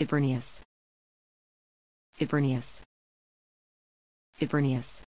Ibernius. Ibernius. Ibernius.